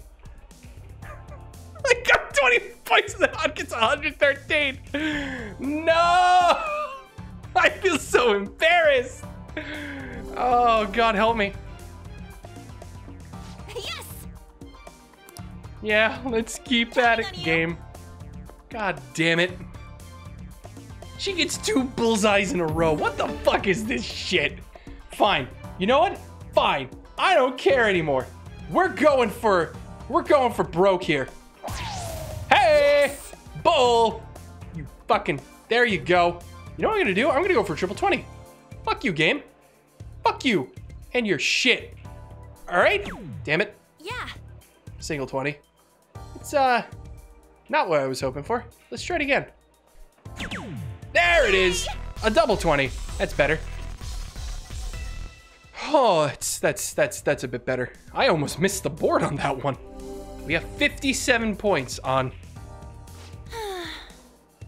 I got 20 points and the hot gets 113. No! I feel so embarrassed. Oh, God, help me. Yes! Yeah, let's keep at it, game. God damn it. She gets two bullseyes in a row. What the fuck is this shit? Fine. You know what? Fine. I don't care anymore. We're going for we're going for broke here. Hey! Bull! You fucking there you go. You know what I'm gonna do? I'm gonna go for triple 20. Fuck you, game. Fuck you. And your shit. Alright? Damn it. Yeah. Single 20. It's, uh, not what I was hoping for. Let's try it again. There it is! A double 20. That's better. Oh, it's, that's, that's, that's a bit better. I almost missed the board on that one. We have 57 points on.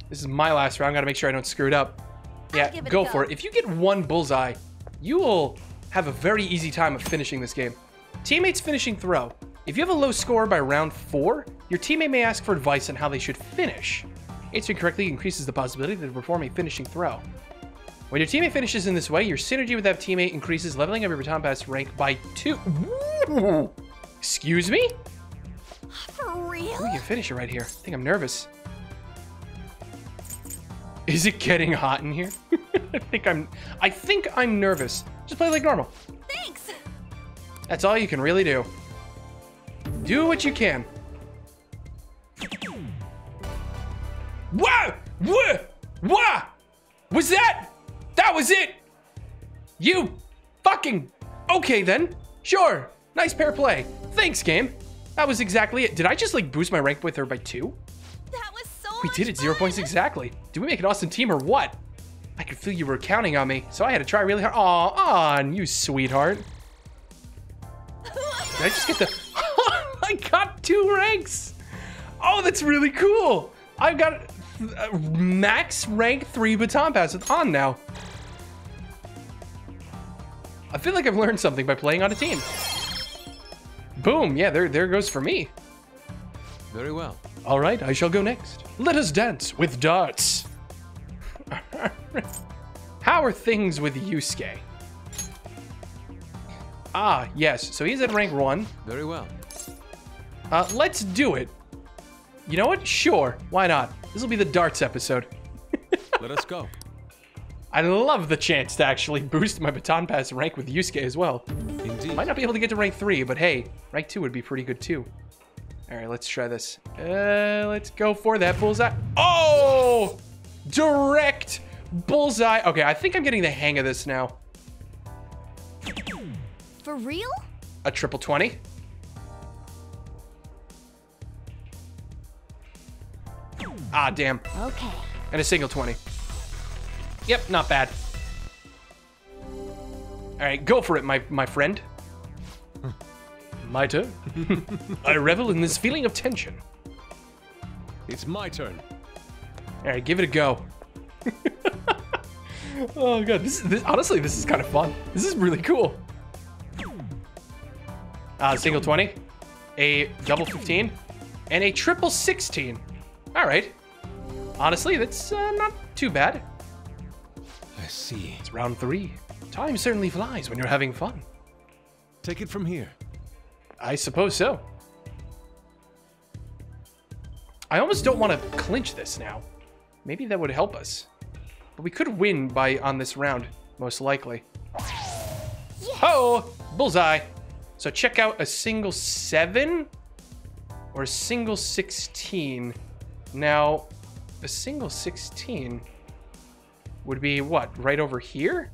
This is my last round. Gotta make sure I don't screw it up. Yeah, it go go. for it. If you get one bullseye, you will have a very easy time of finishing this game. Teammates finishing throw. If you have a low score by round four, your teammate may ask for advice on how they should finish. Answering correctly increases the possibility to perform a finishing throw. When your teammate finishes in this way, your synergy with that teammate increases, leveling up your baton pass rank by two. Ooh. Excuse me? For real? Ooh, you finish it right here. I think I'm nervous. Is it getting hot in here? I think I'm I think I'm nervous. Just play like normal. Thanks. That's all you can really do. Do what you can. Whoa! Whoa! Whoa! Was that? That was it! You fucking okay then. Sure. Nice pair play. Thanks, game. That was exactly it. Did I just like boost my rank with her by two? That was so We did it zero fun. points exactly. Did we make an awesome team or what? I could feel you were counting on me, so I had to try really hard. Aw, Ann, you sweetheart. Did I just get the... Oh I got two ranks. Oh, that's really cool. I've got max rank three baton pass with Ann now. I feel like I've learned something by playing on a team. Boom, yeah, there, there goes for me. Very well. All right, I shall go next. Let us dance with darts. How are things with Yusuke? Ah, yes. So he's at rank one. Very well. Uh, let's do it. You know what? Sure. Why not? This will be the darts episode. Let us go. I love the chance to actually boost my baton pass rank with Yusuke as well. Indeed. Might not be able to get to rank three, but hey, rank two would be pretty good too. All right, let's try this. Uh, let's go for that bullseye. Oh, direct bullseye. Okay, I think I'm getting the hang of this now. For real? A triple 20. Ah, damn. Okay. And a single 20. Yep, not bad. All right, go for it, my, my friend. my turn. I revel in this feeling of tension. It's my turn. All right, give it a go. oh god, this, this honestly, this is kind of fun. This is really cool. Uh, single 20, a double 15, and a triple 16. All right. Honestly, that's uh, not too bad. I see. It's round three. Time certainly flies when you're having fun. Take it from here. I suppose so. I almost don't want to clinch this now. Maybe that would help us. But we could win by on this round, most likely. Oh, bullseye. So check out a single seven or a single 16. Now, a single 16 would be what? Right over here?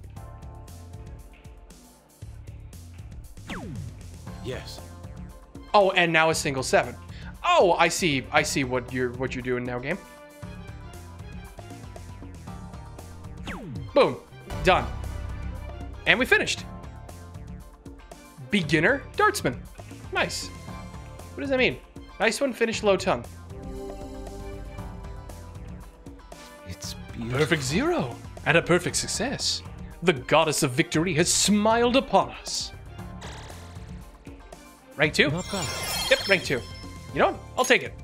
Yes. Oh, and now a single seven. Oh, I see. I see what you're what you're doing now, game. Boom. Done. And we finished. Beginner dartsman. Nice. What does that mean? Nice one, finished low ton. It's beautiful. Perfect zero. And a perfect success. The goddess of victory has smiled upon us. Rank two? Not bad. Yep, rank two. You know what? I'll take it.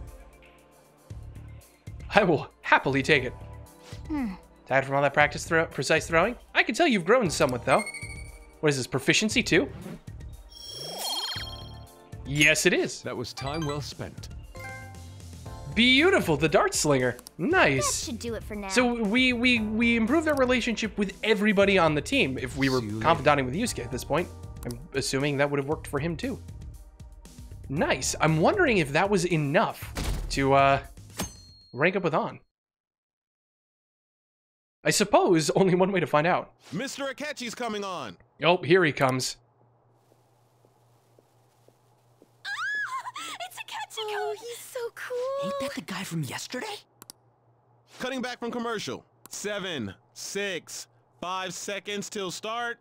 I will happily take it. Hmm. Tired from all that practice throw precise throwing? I can tell you've grown somewhat, though. What is this, proficiency too? Yes, it is. That was time well spent. Beautiful, the dart slinger. That Nice. should do it for now. So we we we improved our relationship with everybody on the team. If we were See you later. confidant with Yusuke at this point, I'm assuming that would have worked for him too. Nice. I'm wondering if that was enough to uh, rank up with Ann. I suppose only one way to find out. Mr. Akechi's coming on. Oh, here he comes. It's Akechi-kun! Oh, he's so cool. Ain't that the guy from yesterday? Cutting back from commercial. Seven, six, five seconds till start.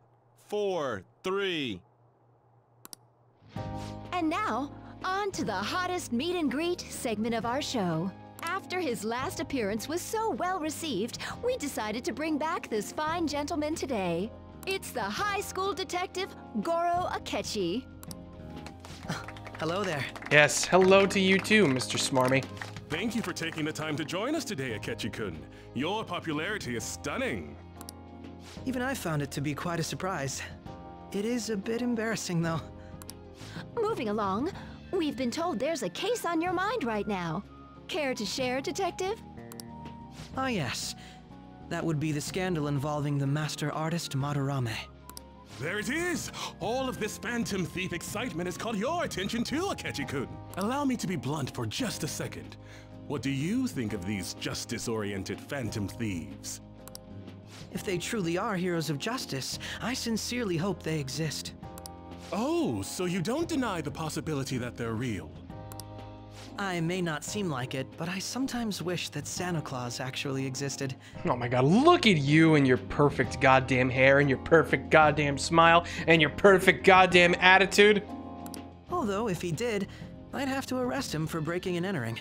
Four, three. And now, on to the hottest meet and greet segment of our show. After his last appearance was so well received, we decided to bring back this fine gentleman today. It's the high school detective, Goro Akechi. Hello there. Yes, hello to you too, Mr. Smarmy. Thank you for taking the time to join us today, Akechi-kun. Your popularity is stunning. Even I found it to be quite a surprise. It is a bit embarrassing, though. Moving along, we've been told there's a case on your mind right now. Care to share, Detective? Ah, yes. That would be the scandal involving the master artist Madarame. There it is! All of this Phantom Thief excitement has caught your attention too, Akechi-kun. Allow me to be blunt for just a second. What do you think of these justice-oriented Phantom Thieves? If they truly are heroes of justice, I sincerely hope they exist. Oh, so you don't deny the possibility that they're real? I may not seem like it, but I sometimes wish that Santa Claus actually existed. Oh my god, look at you and your perfect goddamn hair and your perfect goddamn smile and your perfect goddamn attitude. Although, if he did, I'd have to arrest him for breaking and entering.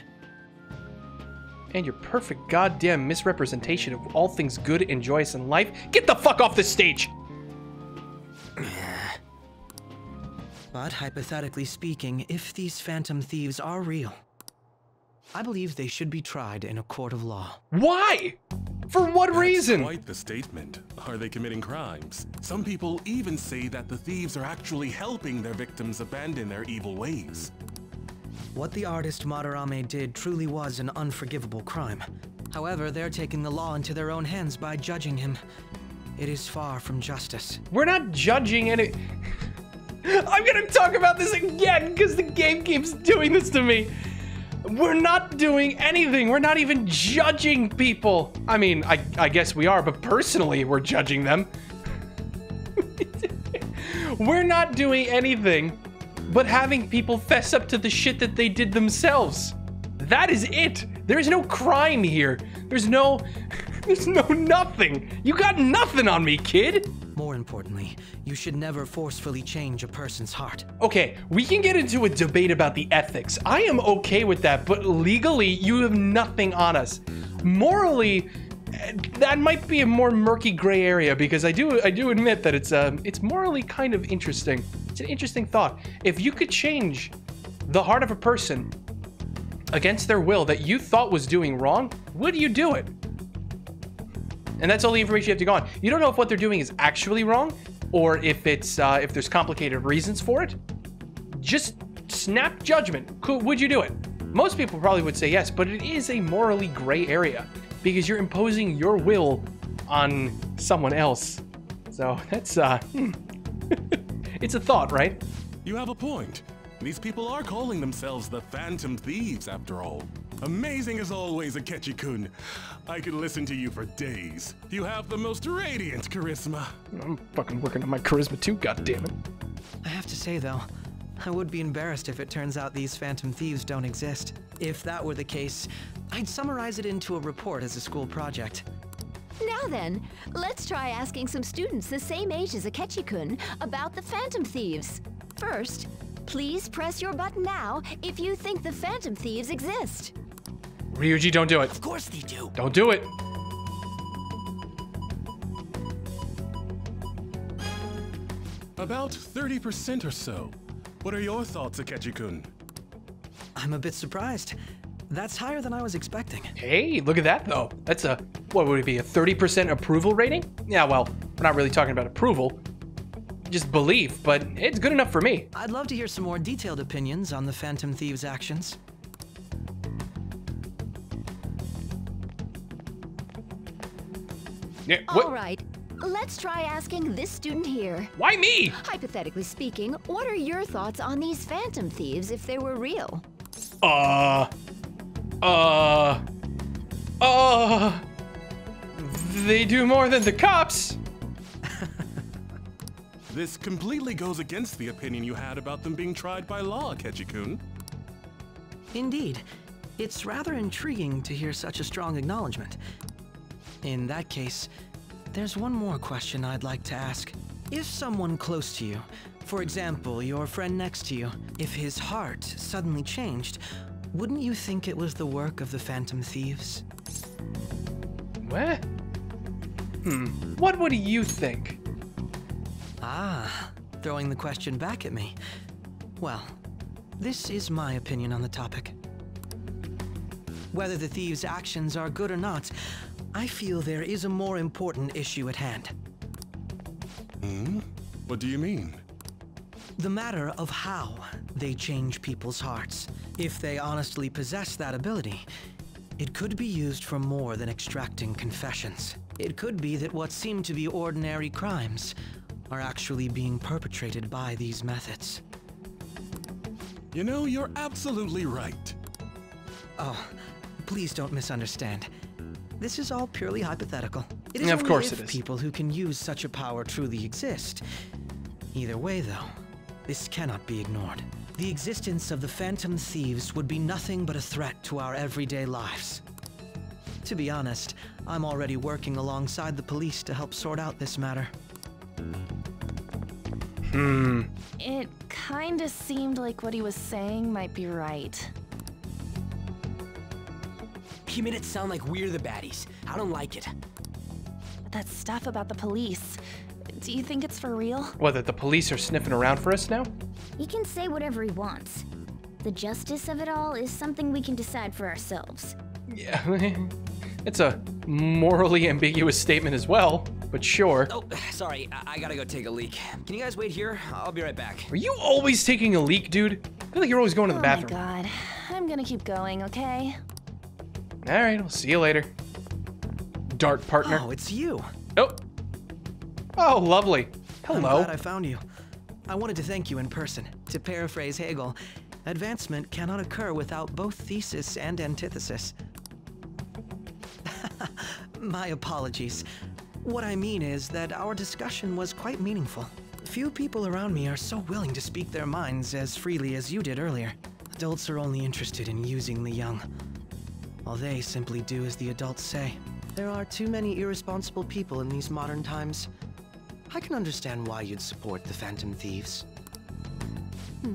And your perfect goddamn misrepresentation of all things good and joyous in life. Get the fuck off this stage! But hypothetically speaking, if these phantom thieves are real, I believe they should be tried in a court of law. Why? For what reason? Quite the statement. Are they committing crimes? Some people even say that the thieves are actually helping their victims abandon their evil ways. What the artist Madarame did truly was an unforgivable crime. However, they're taking the law into their own hands by judging him. It is far from justice. We're not judging any. I'm gonna talk about this again because the game keeps doing this to me. We're not doing anything. We're not even judging people. I mean, I, I guess we are, but personally, we're judging them. we're not doing anything but having people fess up to the shit that they did themselves. That is it. There's no crime here. There's no. There's no nothing. You got nothing on me, kid. Importantly, you should never forcefully change a person's heart. Okay, we can get into a debate about the ethics. I am okay with that, but legally, you have nothing on us. Morally, that might be a more murky gray area because I do I do admit that it's um it's morally kind of interesting. It's an interesting thought. If you could change the heart of a person against their will that you thought was doing wrong, would you do it? And that's all the information you have to go on. You don't know if what they're doing is actually wrong, or if it's uh, if there's complicated reasons for it. Just snap judgment. Could, would you do it? Most people probably would say yes, but it is a morally gray area because you're imposing your will on someone else. So that's uh, hmm. it's a thought, right? You have a point. These people are calling themselves the Phantom Thieves, after all. Amazing as always, Akechi-kun. I could listen to you for days. You have the most radiant charisma. I'm fucking working on my charisma too, goddammit. I have to say, though, I would be embarrassed if it turns out these Phantom Thieves don't exist. If that were the case, I'd summarize it into a report as a school project. Now then, let's try asking some students the same age as Akechi-kun about the Phantom Thieves. First, please press your button now if you think the Phantom Thieves exist. Ryuji, don't do it. Of course they do. Don't do it. About 30% or so. What are your thoughts, Akechi-kun? I'm a bit surprised. That's higher than I was expecting. Hey, look at that though. That's a what would it be? A 30% approval rating? Yeah, well, we're not really talking about approval. Just belief, but it's good enough for me. I'd love to hear some more detailed opinions on the Phantom Thieves' actions. Yeah, All right, let's try asking this student here. Why me? Hypothetically speaking, what are your thoughts on these Phantom Thieves if they were real? Uh. Uh. Uh. They do more than the cops. This completely goes against the opinion you had about them being tried by law, Akechi-kun. Indeed. It's rather intriguing to hear such a strong acknowledgement. In that case, there's one more question I'd like to ask. If someone close to you, for example, your friend next to you, if his heart suddenly changed, wouldn't you think it was the work of the Phantom Thieves? What? Hmm. What would you think? Ah, throwing the question back at me. Well, this is my opinion on the topic. Whether the thieves' actions are good or not, I feel there is a more important issue at hand. Hmm? What do you mean? The matter of how they change people's hearts. If they honestly possess that ability, it could be used for more than extracting confessions. It could be that what seem to be ordinary crimes are actually being perpetrated by these methods. You know, you're absolutely right. Oh, please don't misunderstand. This is all purely hypothetical. It is Of only course if it is. people who can use such a power truly exist. Either way, though, this cannot be ignored. The existence of the Phantom Thieves would be nothing but a threat to our everyday lives. To be honest, I'm already working alongside the police to help sort out this matter. Hmm. It kinda seemed like what he was saying might be right. He made it sound like we're the baddies. I don't like it. That stuff about the police. Do you think it's for real? What, that the police are sniffing around for us now? He can say whatever he wants. The justice of it all is something we can decide for ourselves. Yeah. it's a morally ambiguous statement as well, but sure. Oh, sorry. I, I gotta go take a leak. Can you guys wait here? I'll be right back. Are you always taking a leak, dude? I feel like you're always going to the oh bathroom. my god. I'm gonna keep going, okay? Alright, I'll see you later. Dark partner. Oh, it's you. Oh. Oh, lovely. Hello. I'm Hello. glad I found you. I wanted to thank you in person. To paraphrase Hegel, advancement cannot occur without both thesis and antithesis. My apologies. What I mean is that our discussion was quite meaningful. Few people around me are so willing to speak their minds as freely as you did earlier. Adults are only interested in using the young, while they simply do as the adults say. There are too many irresponsible people in these modern times. I can understand why you'd support the Phantom Thieves. Hmm.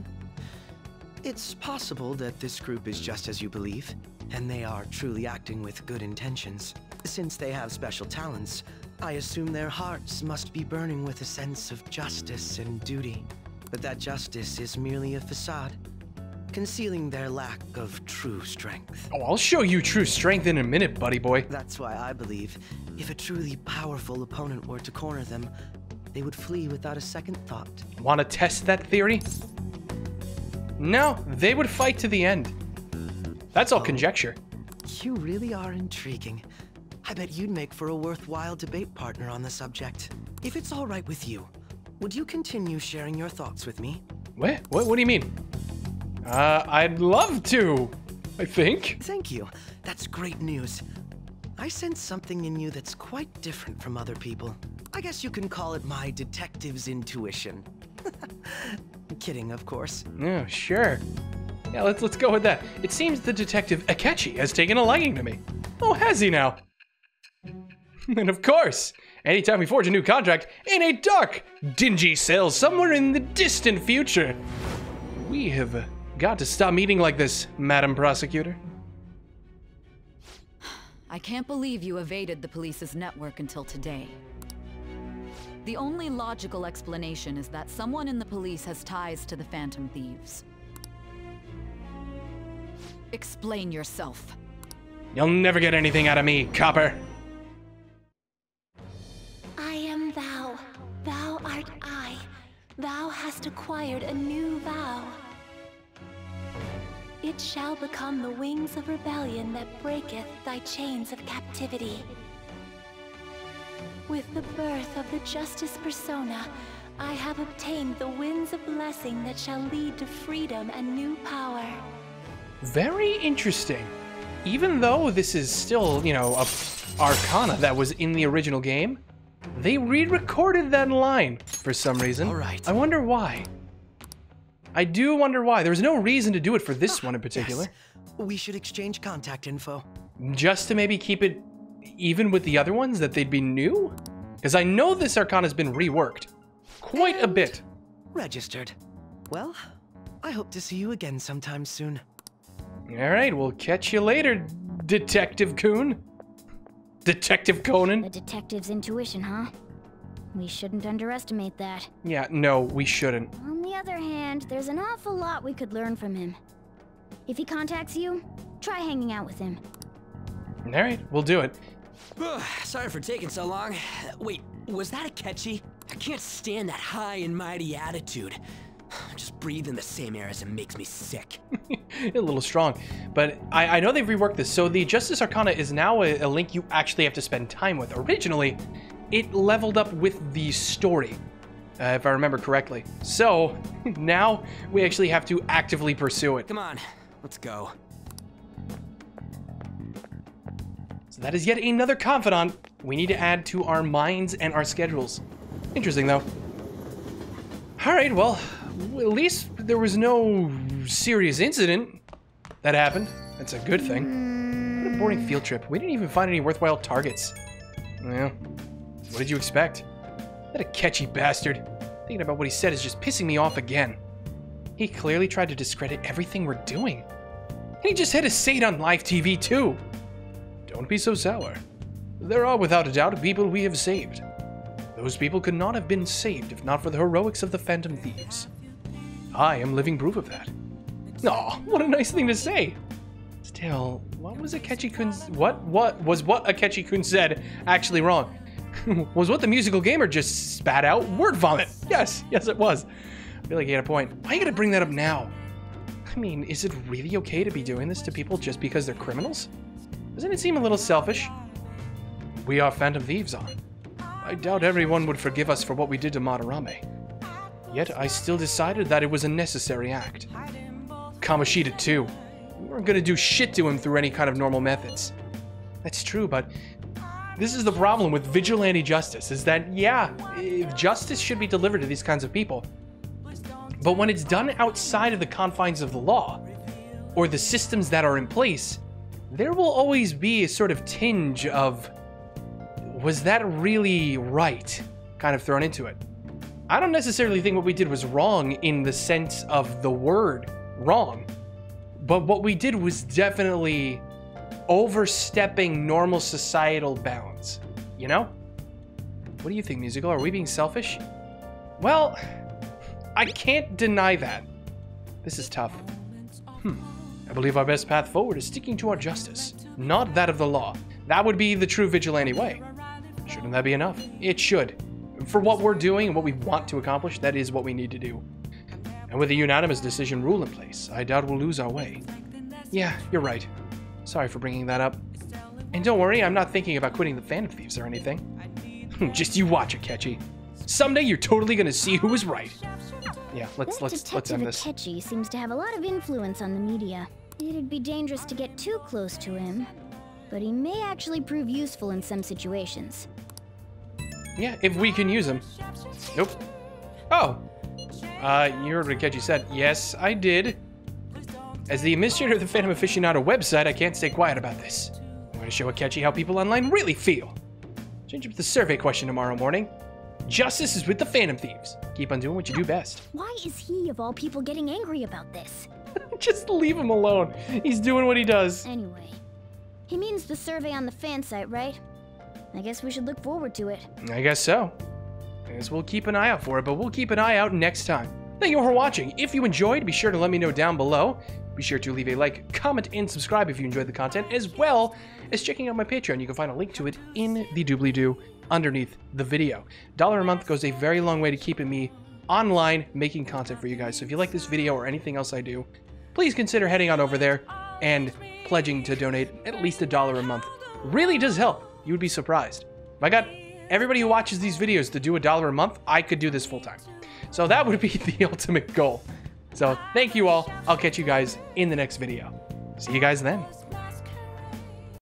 It's possible that this group is just as you believe, and they are truly acting with good intentions. Since they have special talents, I assume their hearts must be burning with a sense of justice and duty. But that justice is merely a facade, concealing their lack of true strength. Oh, I'll show you true strength in a minute, buddy boy. That's why I believe if a truly powerful opponent were to corner them, they would flee without a second thought. Want to test that theory? No, they would fight to the end. That's all oh, conjecture. You really are intriguing. I bet you'd make for a worthwhile debate partner on the subject. If it's all right with you, would you continue sharing your thoughts with me? What? What, what do you mean? Uh, I'd love to, I think. Thank you. That's great news. I sense something in you that's quite different from other people. I guess you can call it my detective's intuition. Kidding, of course. Yeah, sure. Yeah, let's let's go with that. It seems the detective Akechi has taken a liking to me. Oh, has he now? and of course, anytime we forge a new contract in a dark, dingy cell somewhere in the distant future, we have got to stop meeting like this, Madam Prosecutor. I can't believe you evaded the police's network until today. The only logical explanation is that someone in the police has ties to the Phantom Thieves. Explain yourself. You'll never get anything out of me, copper. I am thou. Thou art I. Thou hast acquired a new vow. It shall become the wings of rebellion that breaketh thy chains of captivity. With the birth of the Justice Persona, I have obtained the winds of blessing that shall lead to freedom and new power. Very interesting. Even though this is still, you know, a Arcana that was in the original game, they re-recorded that line for some reason. All right. I wonder why. I do wonder why. There was no reason to do it for this one in particular. Yes. We should exchange contact info. Just to maybe keep it even with the other ones, that they'd be new? Because I know this Arcana has been reworked. Quite and a bit. Registered. Well, I hope to see you again sometime soon. Alright, we'll catch you later, Detective -kun. Detective Conan. A detective's intuition, huh? We shouldn't underestimate that. Yeah, no, we shouldn't. On the other hand, there's an awful lot we could learn from him. If he contacts you, try hanging out with him. Alright, we'll do it. Sorry for taking so long. Wait, was that Akechi? I can't stand that high and mighty attitude. Just breathing the same air as him makes me sick. a little strong. But I, I, know they've reworked this. So the Justice Arcana is now a, a link you actually have to spend time with. Originally, it leveled up with the story, uh, if I remember correctly. So now we actually have to actively pursue it. Come on, let's go. So that is yet another confidant we need to add to our minds and our schedules. Interesting, though. All right, well, at least there was no serious incident that happened. That's a good thing. What a boring field trip. We didn't even find any worthwhile targets. Well, what did you expect? That Akechi bastard. Thinking about what he said is just pissing me off again. He clearly tried to discredit everything we're doing. And he just had to say on live TV too. Don't be so sour. There are without a doubt people we have saved. Those people could not have been saved if not for the heroics of the Phantom Thieves. I am living proof of that. Aw, what a nice thing to say! Still, what was Akechi-kun's- what, what, was what Akechi-kun said actually wrong? was what the musical gamer just spat out word vomit. Yes, yes it was. I feel like he had a point. Why are you gonna bring that up now? I mean, is it really okay to be doing this to people just because they're criminals? Doesn't it seem a little selfish? We are Phantom Thieves on. I doubt everyone would forgive us for what we did to Madarame. Yet I still decided that it was a necessary act. Kamoshida too. We weren't gonna do shit to him through any kind of normal methods. That's true, but this is the problem with vigilante justice, is that, yeah, justice should be delivered to these kinds of people. But when it's done outside of the confines of the law, or the systems that are in place, there will always be a sort of tinge of, was that really right? kind of thrown into it. I don't necessarily think what we did was wrong in the sense of the word wrong, but what we did was definitely overstepping normal societal bounds, you know? What do you think, Musical? Are we being selfish? Well, I can't deny that. This is tough. Hmm. I believe our best path forward is sticking to our justice, not that of the law. That would be the true vigilante way. Shouldn't that be enough? It should. For what we're doing and what we want to accomplish, that is what we need to do. And with a unanimous decision rule in place, I doubt we'll lose our way. Yeah, you're right. Sorry for bringing that up. And don't worry, I'm not thinking about quitting the Phantom Thieves or anything. Just you watch it, Ketchy. Someday you're totally gonna see who was right. Yeah, let's let's let's end this. Akechi seems to have a lot of influence on the media. It'd be dangerous to get too close to him, but he may actually prove useful in some situations. Yeah, if we can use them. Nope. Oh. Uh, you heard what Akechi said. Yes, I did. As the administrator of the Phantom Aficionado website, I can't stay quiet about this. I'm going to show Akechi how people online really feel. Change up the survey question tomorrow morning. Justice is with the Phantom Thieves. Keep on doing what you do best. Why is he, of all people, getting angry about this? Just leave him alone. He's doing what he does. Anyway, he means the survey on the fan site, right? I guess we should look forward to it. I guess so. I guess we'll keep an eye out for it, but we'll keep an eye out next time. Thank you for watching. If you enjoyed, be sure to let me know down below. Be sure to leave a like, comment, and subscribe if you enjoyed the content, as well as checking out my Patreon. You can find a link to it in the doobly-doo underneath the video. Dollar a month goes a very long way to keeping me online making content for you guys. So if you like this video or anything else I do, please consider heading on over there and pledging to donate at least a dollar a month. Really does help. You would be surprised. If I got everybody who watches these videos to do a dollar a month, I could do this full time. So that would be the ultimate goal. So thank you all. I'll catch you guys in the next video. See you guys then.